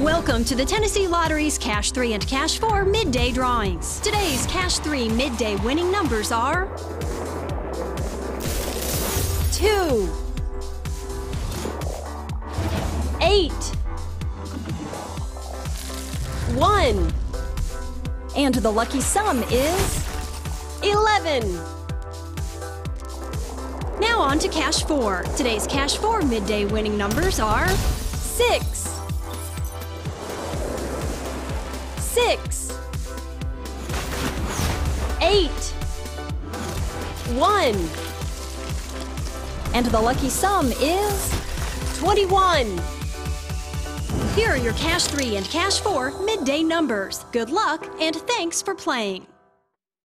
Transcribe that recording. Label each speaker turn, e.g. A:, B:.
A: Welcome to the Tennessee Lottery's Cash 3 and Cash 4 midday drawings. Today's Cash 3 midday winning numbers are 2, 8, 1, and the lucky sum is 11. Now on to Cash 4. Today's Cash 4 midday winning numbers are 6, six, eight, one. And the lucky sum is 21. Here are your Cash 3 and Cash 4 midday numbers. Good luck and thanks for playing.